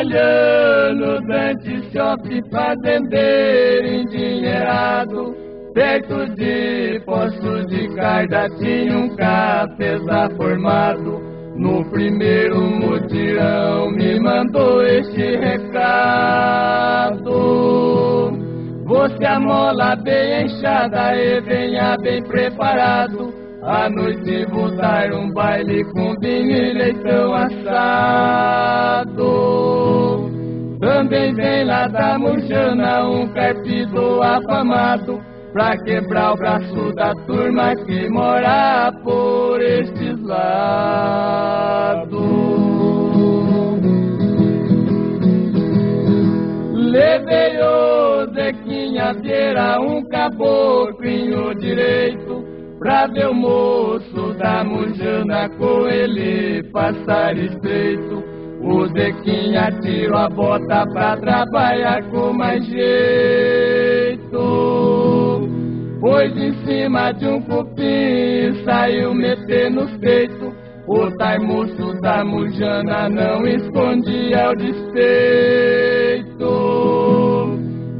italiano, anti-shop, fazendeiro, endinheirado. Perto de posto de carga tinha um cafezá formado. No primeiro mutirão me mandou este recado. Você amola bem enxada e venha bem preparado. À noite vou dar um baile com vinho e leitão assado. Vem lá da Murjana um carpido afamado pra quebrar o braço da turma que mora por estes lados. Levei o Zequinha Vieira, um caboclinho direito, pra ver o moço da Mujana com ele passar estreito. O Zequinha tirou a bota pra trabalhar com mais jeito. Pois em cima de um cupim saiu meter nos peitos. O moço da Mujana não escondia o despeito.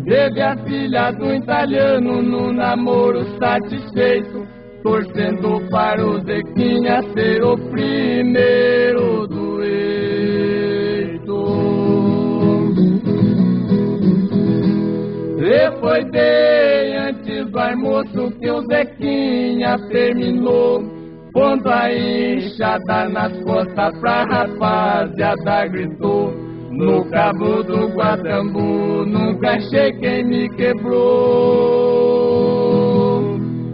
Teve a filha do italiano no namoro satisfeito, torcendo para o Zequinha ser o primeiro E foi bem antes do almoço que o Zequinha terminou, pondo a enxada nas costas pra rapaziada gritou. No cabo do Guatambu nunca achei quem me quebrou.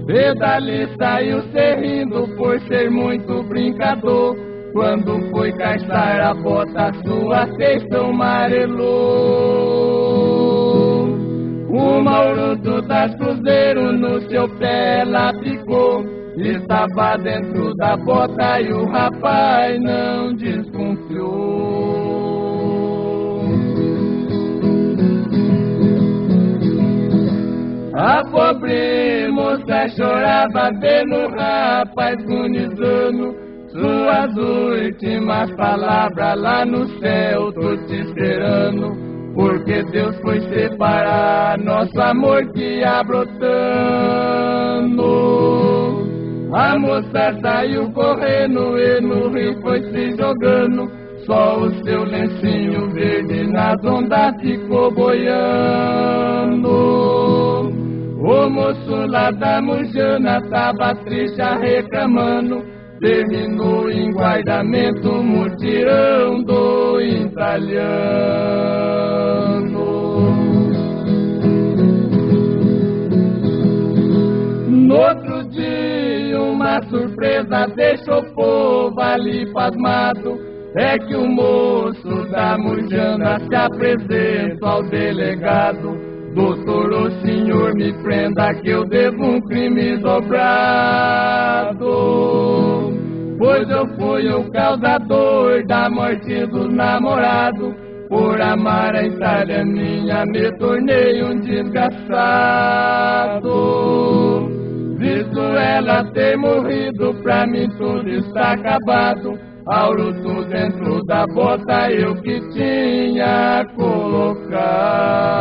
E dali saiu serrindo por ser muito brincador. Quando foi castar a bota, sua feição amarelou. O Maurudo das Cruzeiro no seu pé lá ficou. Estava dentro da bota e o rapaz não desconfiou. A pobre moça chorava vendo o rapaz gunizando Suas últimas palavras lá no céu tô te esperando Porque Deus foi separar nosso amor que ia brotando. A moça saiu correndo e no rio foi se jogando. Só o seu lencinho verde nas ondas ficou boiando. O moço lá da Mujana tava triste reclamando Terminou em guardamento mutirão do italiano deixou o povo ali pasmado É que o moço da Mujana se apresenta ao delegado Doutor, o senhor me prenda que eu devo um crime dobrado. Pois eu fui o causador da morte do namorado. Por amar a Itália minha, me tornei um desgraçado. Ela ter morrido, pra mim tudo está acabado. Auruto dentro da bota eu que tinha colocado.